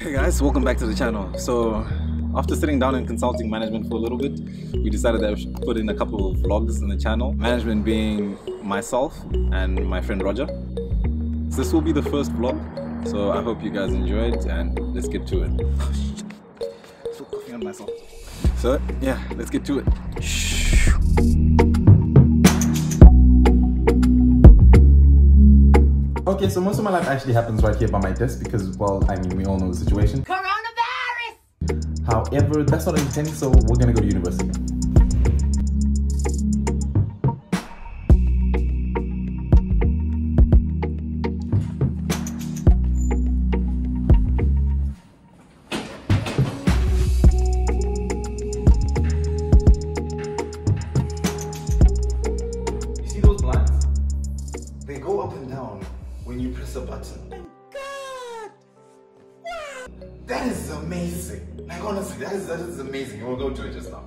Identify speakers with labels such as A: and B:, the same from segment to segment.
A: Hey guys, welcome back to the channel. So, after sitting down and consulting management for a little bit, we decided that we should put in a couple of vlogs in the channel. Management being myself and my friend Roger. So this will be the first vlog, so I hope you guys enjoyed and let's get to it. Oh, shit. Still coughing on myself. So, yeah, let's get to it. Okay, so most of my life actually happens right here by my desk because, well, I mean, we all know the situation.
B: Coronavirus!
A: However, that's not entertaining, so we're gonna go to university. That is amazing. Like honestly, that is that is amazing. We'll go to it just now.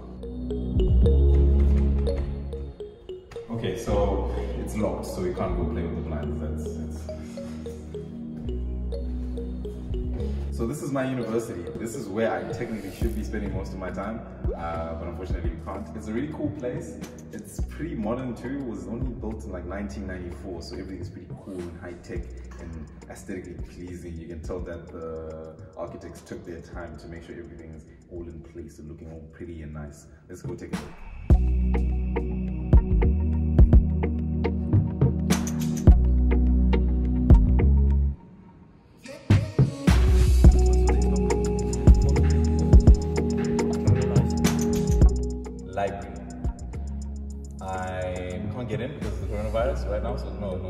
A: Okay, so it's locked, so we can't go play with the blinds. That's that's. So this is my university. This is where I technically should be spending most of my time, uh, but unfortunately we can't. It's a really cool place. It's pretty modern too. It was only built in like 1994, so everything's pretty cool and high tech and aesthetically pleasing. You can tell that the architects took their time to make sure everything is all in place and looking all pretty and nice. Let's go take a look.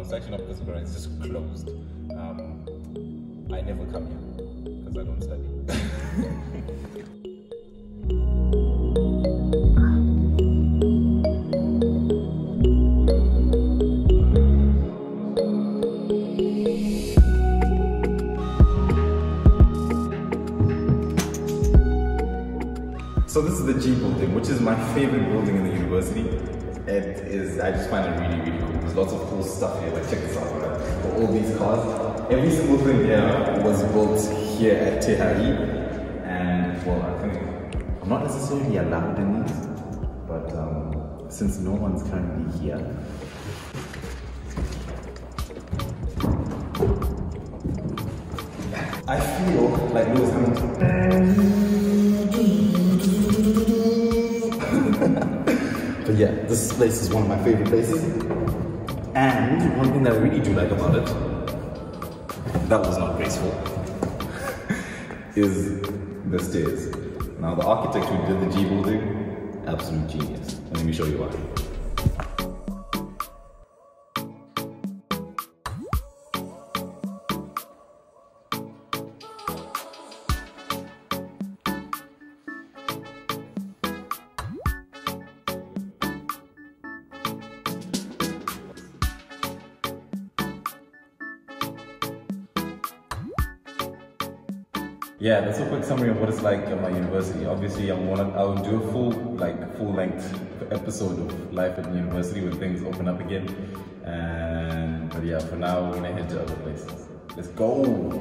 A: Now. of this coronavirus. It's just closed. Um, I never come here because I don't study. So this is the G building, which is my favorite building in the university. It is, I just find it really, really cool. There's lots of cool stuff here. Like check this out, right? For all these cars, every single thing here was built here at THI. And well, I think I'm not necessarily allowed in these, but um, since no one's currently here, I feel like Lewis Hamilton. But yeah, this place is one of my favorite places. And one thing that I really do like about it, that was not graceful, is the stairs. Now the architect who did the G building, absolute genius. Let me show you why. Yeah, that's a quick summary of what it's like at my university. Obviously, I'm one I'll do a full, like, full length episode of life at university when things open up again. And, but yeah, for now, we're gonna head to other places. Let's go!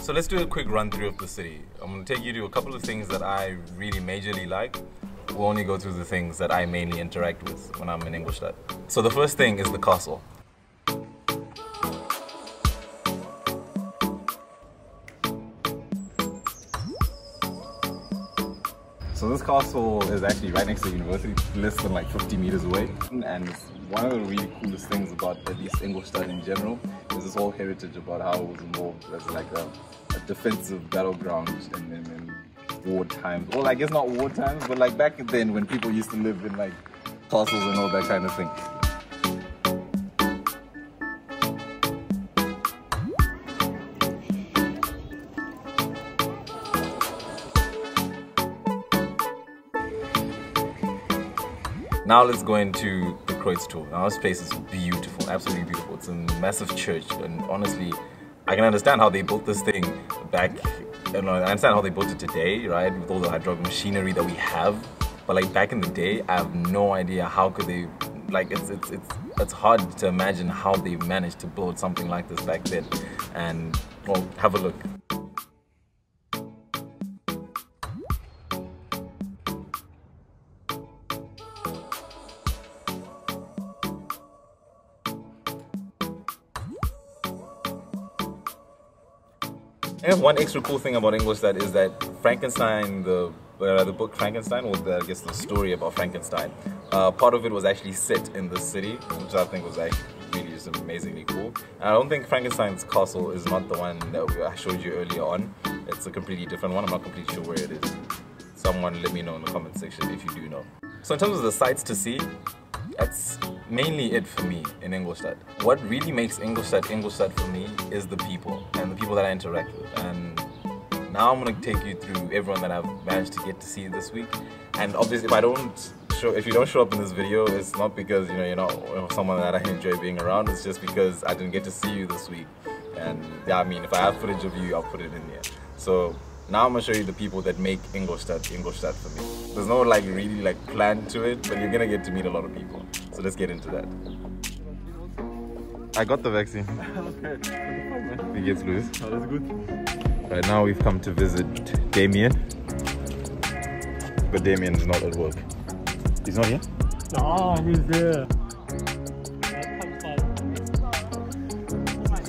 A: So let's do a quick run through of the city. I'm gonna take you to a couple of things that I really majorly like. We'll only go through the things that I mainly interact with when I'm in Ingolstadt. So the first thing is the castle. So this castle is actually right next to the university, less than like 50 meters away. And one of the really coolest things about at least Ingolstadt in general is this whole heritage about how it was involved as like a, a defensive battleground in, in, in war times. Well, I guess not war times, but like back then when people used to live in like castles and all that kind of thing. Now let's go into the Kreuztor. Now this place is beautiful, absolutely beautiful. It's a massive church, and honestly, I can understand how they built this thing back. You know, I understand how they built it today, right? With all the hydraulic machinery that we have. But like back in the day, I have no idea how could they like it's it's it's it's hard to imagine how they managed to build something like this back then. And well, have a look. I one extra cool thing about Ingolstadt is that Frankenstein, the uh, the book Frankenstein, was the, I guess the story about Frankenstein. Uh, part of it was actually set in the city, which I think was like really just amazingly cool. And I don't think Frankenstein's castle is not the one that I showed you earlier on. It's a completely different one. I'm not completely sure where it is. Someone let me know in the comment section if you do know. So in terms of the sights to see, that's mainly it for me in Ingolstadt. What really makes Ingolstadt Ingolstadt for me is the people and the people that I interact with. And now I'm gonna take you through everyone that I've managed to get to see this week. And obviously, if I don't show, if you don't show up in this video, it's not because you know you're not someone that I enjoy being around. It's just because I didn't get to see you this week. And yeah, I mean, if I have footage of you, I'll put it in there. So now I'm gonna show you the people that make Ingolstadt Ingolstadt for me. There's no like really like plan to it, but you're gonna get to meet a lot of people. So let's get into that. I got the vaccine.
C: okay.
A: Wie geht's, Luis?
C: Oh, Alles gut.
A: Right now we've come to visit Damien. But Damien is not at work. He's not here?
C: No, he's there.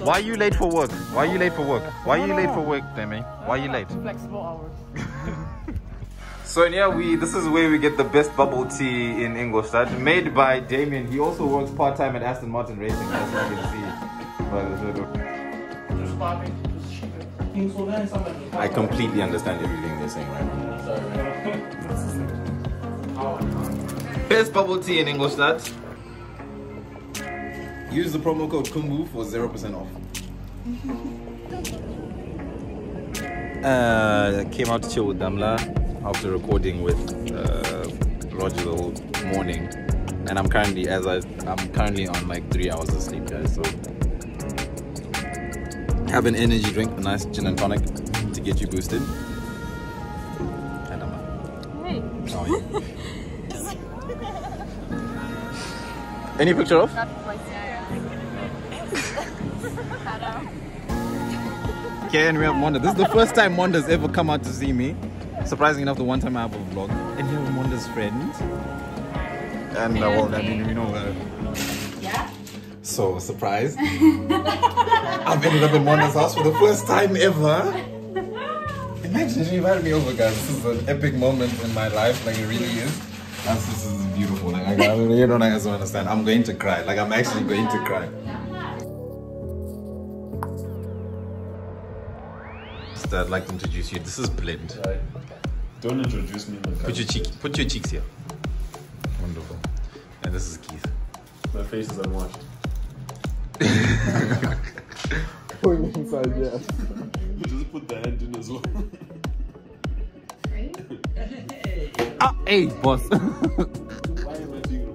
A: Why are you late for work? Why are you late for work? Why are you late for work, Damien? Why are you late?
D: Flexible hours.
A: So yeah, we this is where we get the best bubble tea in Ingolstadt, made by Damien. He also works part time at Aston Martin Racing, as you can see. by the photo. I completely understand everything they're saying right now. Best bubble tea in Ingolstadt. Use the promo code KUMBU for 0% off. Uh, came out to chill with Damla after recording with uh, Roger the whole morning, and I'm currently as I I'm currently on like three hours of sleep, guys. So have an energy drink, a nice gin and tonic to get you boosted. And I'm
D: Hey.
A: how are you? Any picture of? Okay, and we have Monda. This is the first time Monda's ever come out to see me. Surprisingly enough, the one time I have a vlog. And here are Monda's friend. And uh, well, I mean, you know, uh,
D: Yeah?
A: so surprised. I've ended up in Monda's house for the first time ever. Imagine she invited me over, guys. This is an epic moment in my life. Like it really is. That's, this is beautiful. Like I, I you don't guys don't understand. I'm going to cry. Like I'm actually going to cry. Just, I'd like to introduce you. This is Blind.
C: Don't introduce me in the
A: Put your cheek. Put your cheeks here. Wonderful. And this is Keith.
C: My face is unwashed.
E: inside, yeah.
C: Just put the hand in as well.
A: Ah, hey, boss.
C: Why am I doing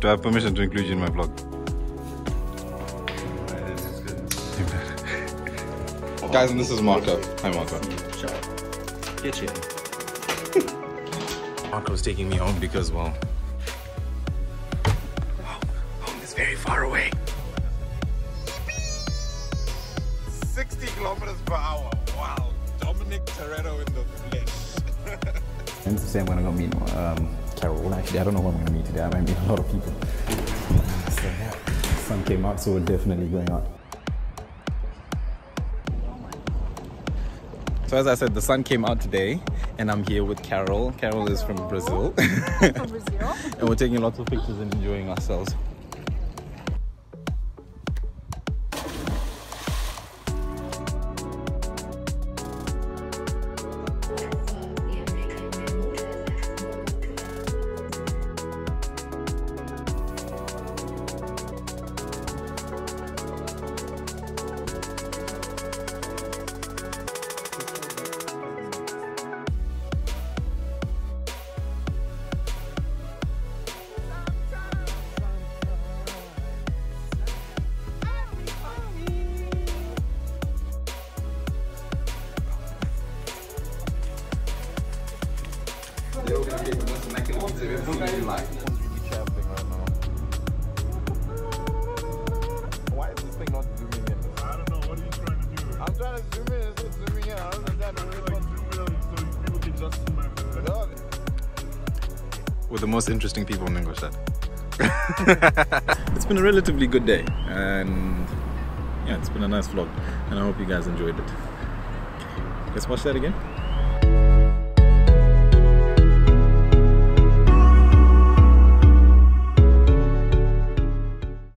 A: Do I have permission to include you in my vlog? Guys, and this is Marco. Hi, Marco.
E: Get you.
A: Marco's taking me home because, well, home is very far away. 60 kilometers per hour. Wow. Dominic Toretto in the flesh.
E: And to say I'm gonna go meet um, Carol. Well, actually, I don't know who I'm gonna meet today. I might meet a lot of people. So yeah, sun came out, so we're definitely going out.
A: So as I said, the sun came out today, and I'm here with Carol. Carol is from Brazil,
D: From Brazil.
A: and we're taking lots of pictures and enjoying ourselves.
C: You're gonna get the most immaculate pizza you've ever seen in your life.
A: traveling right now. Why is this thing not zooming in?
F: I don't know. What are you trying to do?
A: I'm trying to zoom in, it's not zooming in. I don't understand.
F: Like, zoom in so people can just see my
A: With the most interesting people in Ingolstadt. it's been a relatively good day, and yeah, it's been a nice vlog, and I hope you guys enjoyed it. Let's watch that again.